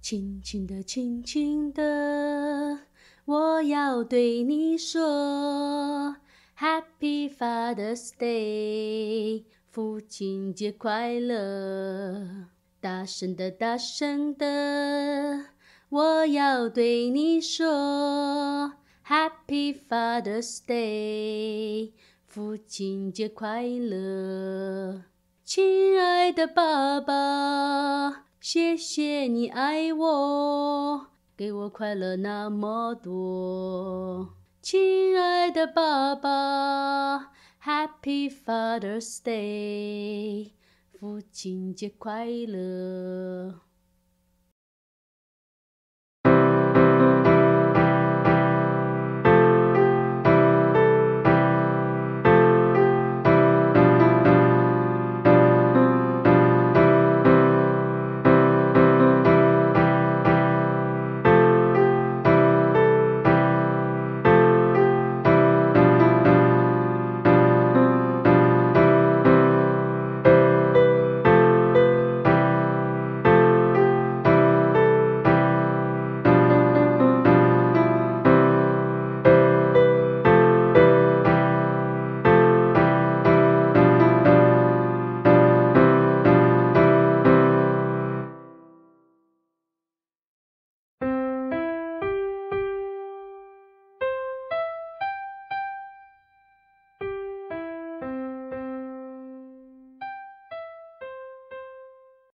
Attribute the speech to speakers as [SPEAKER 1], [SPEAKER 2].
[SPEAKER 1] 轻轻的，轻轻的，我要对你说，Happy Father's Day，父亲节快乐。大声的，大声的，我要对你说，Happy Father's Day，父亲节快乐。亲爱的爸爸，谢谢你爱我，给我快乐那么多。亲爱的爸爸，Happy Father's Day，父亲节快乐。